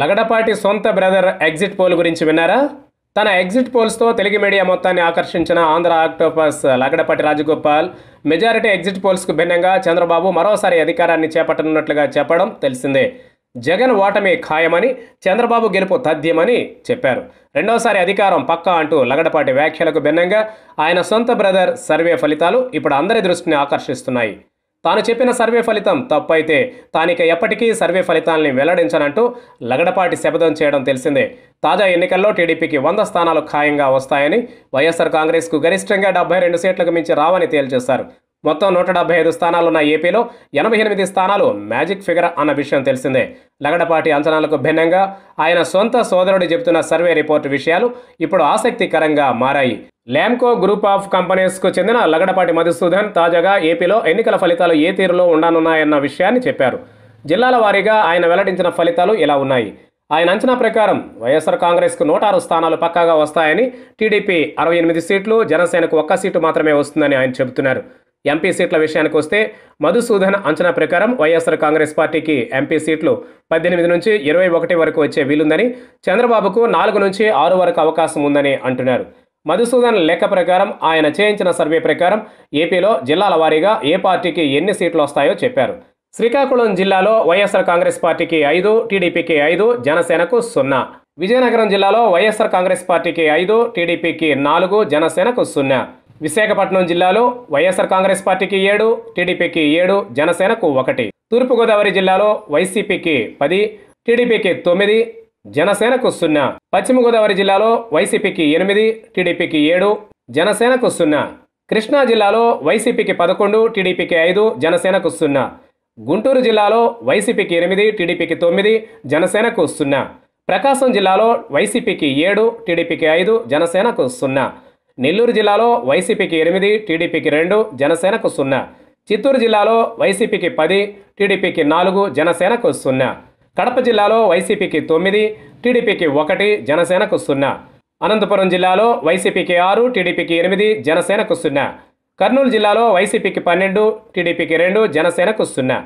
లగడపాటి సొంత brother exit poll గురించి విన్నారా? తన ఎగ్జిట్ పోల్స్తో తెలుగు మీడియా మొత్తాన్ని ఆకర్షించిన Andhra octopus Lagadapati Rajagopal majority exit పోల్స్కు భిన్నంగా చంద్రబాబు మరోసారి అధికారాన్ని చేపట్టనున్నట్లుగా చెప్పడం తెలిసిందే. జగన్ ఓటమి ఖాయమని చంద్రబాబు గెలుపు తథ్యమని చెప్పారు. రెండోసారి అధికారం పక్కా అంటూ లగడపాటి వ్యాఖ్యలకు భిన్నంగా ఆయన సొంత బ్రదర్ సర్వే ఫలితాలు ఇప్పుడు అందరి దృష్టిని ఆకర్షిస్తున్నాయి. తాను చెప్పిన సర్వే ఫలితం తప్పైతే తానిక ఎప్పటికీ సర్వే ఫలితాల్ని వెల్లడించనంటూ లగడపాటి శపథం చేయడం తెలిసిందే. తాజా ఎన్నికల్లో టీడీపీకి వంద స్థానాలు ఖాయంగా వస్తాయని వైఎస్ఆర్ కాంగ్రెస్కు గరిష్టంగా డెబ్బై రెండు సీట్లకు మించి రావని తేల్చేశారు. మొత్తం నూట డెబ్బై ఐదు స్థానాలున్న ఏపీలో ఎనభై ఎనిమిది స్థానాలు మ్యాజిక్ ఫిగర్ అన్న విషయం తెలిసిందే. లగడపాటి అంచనాలకు భిన్నంగా ఆయన సొంత సోదరుడు చెబుతున్న సర్వే రిపోర్టు విషయాలు ఇప్పుడు ఆసక్తికరంగా మారాయి. ల్యాంకో గ్రూప్ ఆఫ్ కంపెనీస్కు చెందిన లగడపాటి మధుసూదన్ తాజాగా ఏపీలో ఎన్నికల ఫలితాలు ఏ తీరులో ఉండనున్నాయన్న విషయాన్ని చెప్పారు. జిల్లాల వారీగా ఆయన వెల్లడించిన ఫలితాలు ఇలా ఉన్నాయి. ఆయన అంచనా ప్రకారం వైఎస్ఆర్ కాంగ్రెస్కు నూట ఆరు స్థానాలు పక్కాగా వస్తాయని టీడీపీ అరవై ఎనిమిది సీట్లు జనసేనకు ఒక్క సీటు మాత్రమే వస్తుందని ఆయన చెబుతున్నారు. ఎంపీ సీట్ల విషయానికి వస్తే మధుసూదన్ అంచనా ప్రకారం వైఎస్ఆర్ కాంగ్రెస్ పార్టీకి ఎంపీ సీట్లు పద్దెనిమిది నుంచి ఇరవై ఒకటి వరకు వచ్చే వీలుందని చంద్రబాబుకు నాలుగు నుంచి ఆరు వరకు అవకాశం ఉందని అంటున్నారు. మధుసూదన్ లెక్క ప్రకారం ఆయన చేయించిన సర్వే ప్రకారం ఏపీలో జిల్లాల వారీగా ఏ పార్టీకి ఎన్ని సీట్లు వస్తాయో చెప్పారు. శ్రీకాకుళం జిల్లాలో వైఎస్ఆర్ కాంగ్రెస్ పార్టీకి ఐదు టీడీపీకి ఐదు జనసేనకు సున్నా. విజయనగరం జిల్లాలో వైఎస్ఆర్ కాంగ్రెస్ పార్టీకి ఐదు టీడీపీకి నాలుగు జనసేనకు సున్నా. విశాఖపట్నం జిల్లాలో వైఎస్ఆర్ కాంగ్రెస్ పార్టీకి ఏడు టీడీపీకి ఏడు జనసేనకు ఒకటి. తూర్పుగోదావరి జిల్లాలో వైసీపీకి పది టీడీపీకి తొమ్మిది జనసేనకు సున్నా. పశ్చిమ గోదావరి జిల్లాలో వైసీపీకి ఎనిమిది టీడీపీకి ఏడు జనసేనకు సున్నా. కృష్ణా జిల్లాలో వైసీపీకి పదకొండు టీడీపీకి ఐదు జనసేనకు సున్నా. గుంటూరు జిల్లాలో వైసీపీకి ఎనిమిది టీడీపీకి తొమ్మిది జనసేనకు సున్నా. ప్రకాశం జిల్లాలో వైసీపీకి ఏడు టీడీపీకి ఐదు జనసేనకు సున్నా. నెల్లూరు జిల్లాలో వైసీపీకి ఎనిమిది టీడీపీకి రెండు జనసేనకు సున్నా. చిత్తూరు జిల్లాలో వైసీపీకి పది టీడీపీకి నాలుగు జనసేనకు సున్నా. కడప జిల్లాలో వైసీపీకి తొమ్మిది టీడీపీకి ఒకటి జనసేనకు సున్నా. అనంతపురం జిల్లాలో వైసీపీకి ఆరు టీడీపీకి ఎనిమిది జనసేనకు సున్నా. కర్నూలు జిల్లాలో వైసీపీకి పన్నెండు టీడీపీకి రెండు జనసేనకు సున్నా.